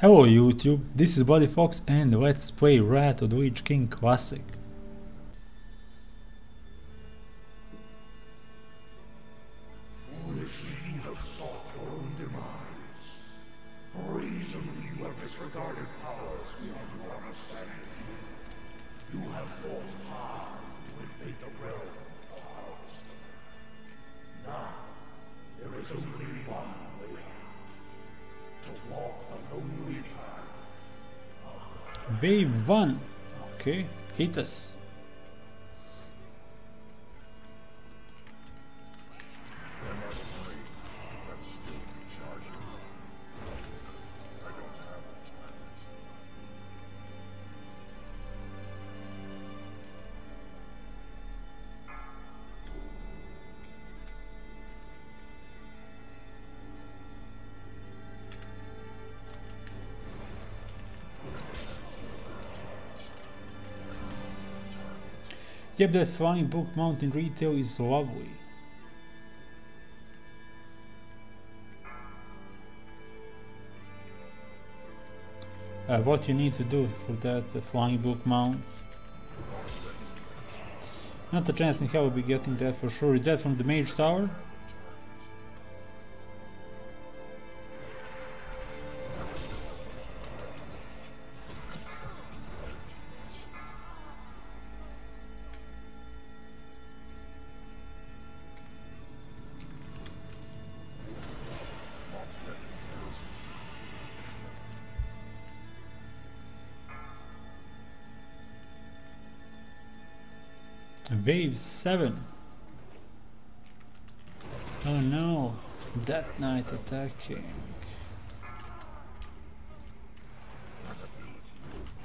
Hello YouTube, this is Bloody Fox and let's play Wrath of the Lich King Classic. Foolishly you have sought your own demise. Brazenly you have disregarded powers beyond your understanding. You have fought hard to invade the realm of the Now, there is only one Wave 1. Okay, hit us. Yep, that flying book mountain retail is lovely. Uh, what you need to do for that uh, flying book mount. Not a chance in hell we'll be getting that for sure. Is that from the mage tower? Wave 7. Oh no, that knight attacking.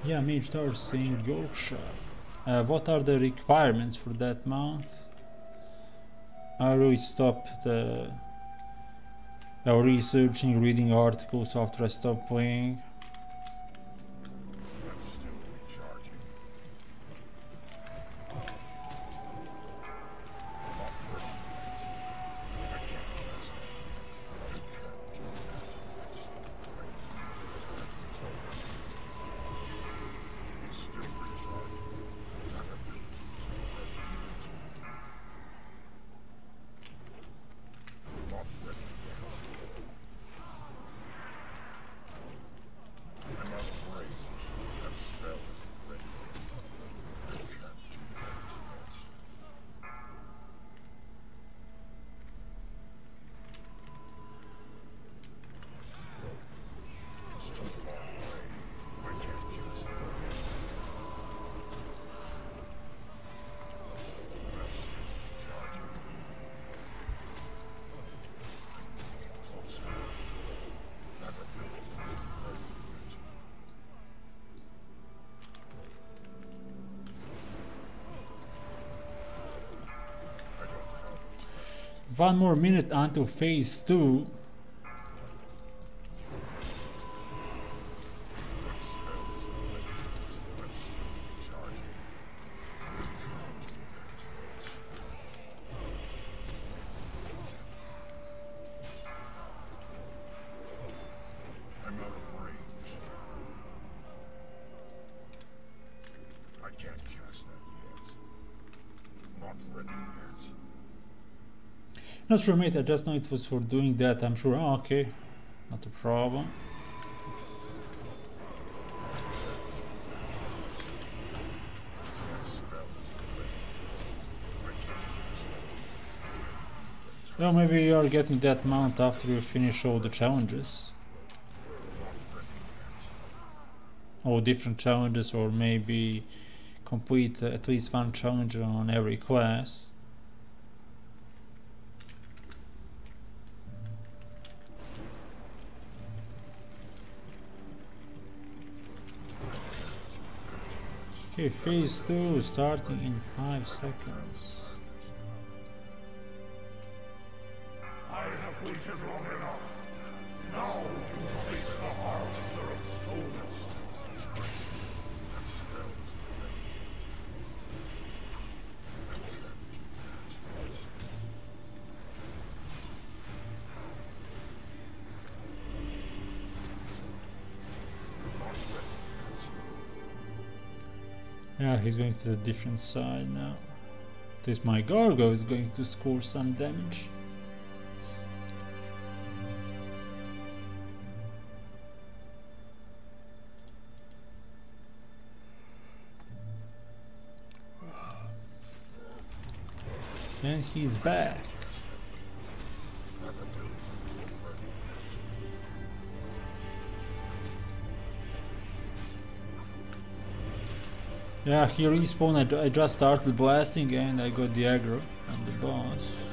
Yeah, Mage Tower in Yorkshire. Uh, what are the requirements for that mount? I really stopped uh, researching, reading articles after I stopped playing. One more minute until phase 2. I'm Not sure mate, I just know it was for doing that, I'm sure. Oh, okay, not a problem. Well, maybe you are getting that mount after you finish all the challenges. All different challenges, or maybe complete at least one challenge on every class. Okay, phase 2 starting in 5 seconds. I have waited long enough. Now you Yeah, he's going to the different side now. This my Gargo is going to score some damage. And he's back. Yeah, he respawned. I, I just started blasting and I got the aggro on the boss.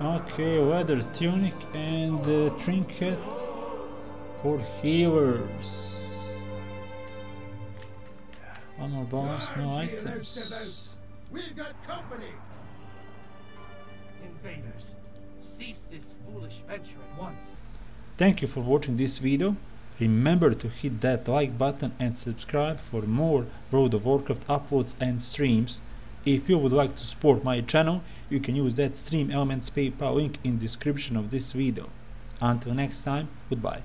Okay, leather tunic and uh, trinket for healers. One more boss, no items. We've got company. Invaders, cease this foolish venture at once. Thank you for watching this video. Remember to hit that like button and subscribe for more World of Warcraft uploads and streams. If you would like to support my channel, you can use that Stream Elements PayPal link in description of this video. Until next time, goodbye.